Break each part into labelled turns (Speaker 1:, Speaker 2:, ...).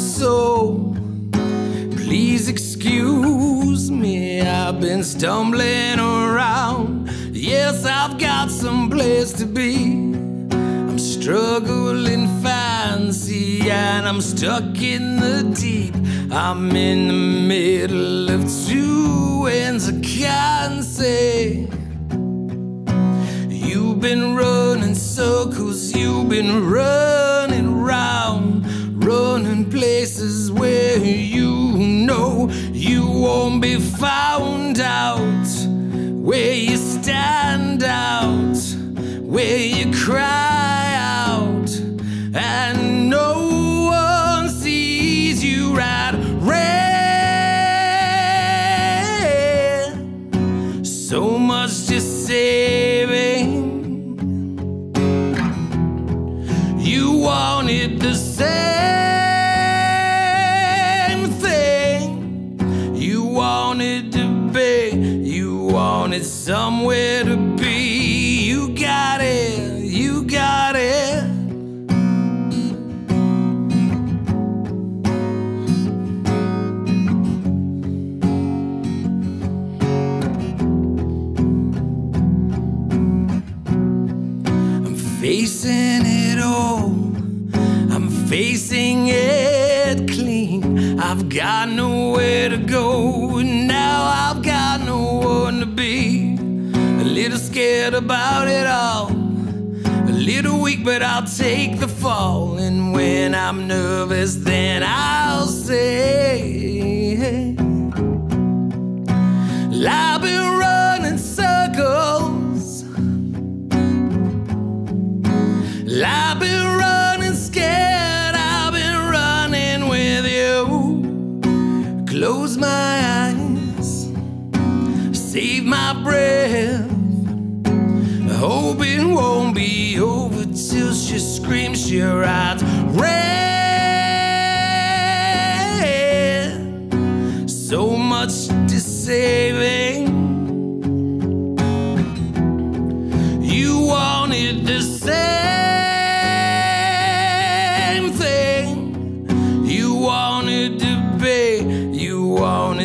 Speaker 1: soul. Please excuse me, I've been stumbling around. Yes, I've got some place to be. I'm struggling fancy and I'm stuck in the deep. I'm in the middle of two ends, I can't say. You've been running circles, you've been running Much to saving. You wanted the same thing. You wanted to be. You wanted somewhere to be. Facing it all. I'm facing it clean. I've got nowhere to go. Now I've got no one to be. A little scared about it all. A little weak, but I'll take the fall. And when I'm nervous, then I'll say, Close my eyes, save my breath. Hope it won't be over till she screams, she rides red. So much saving. You wanted the same thing. You wanted to be.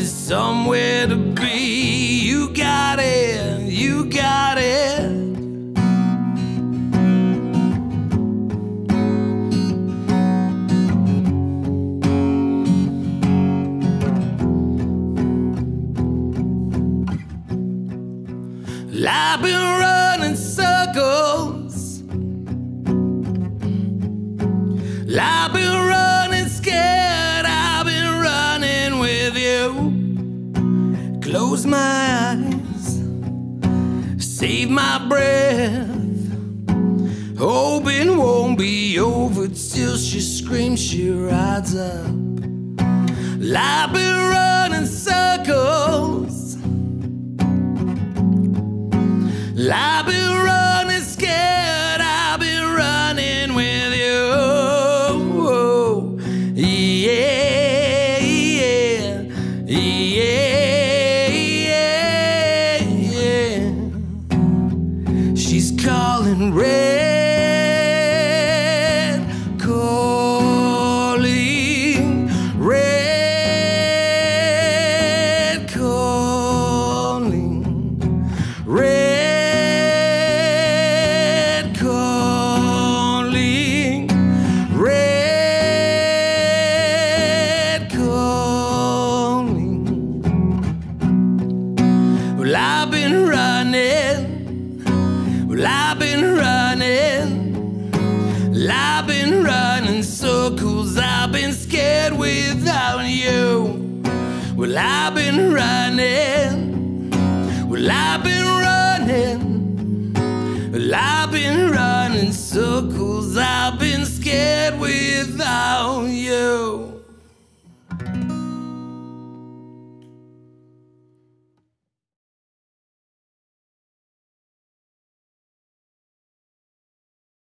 Speaker 1: Wanted somewhere to be. You got it. You got it. I've been running circles. I've been running Close my eyes, save my breath. Hoping won't be over till she screams, she rides up. I've calling red, calling red, calling red, calling red, calling. Well, I've been running. Well, I've been running. Well, I've been running circles. I've been scared without you. Well, I've been running. Well, I've been running. Well, I've been running circles. I've been scared without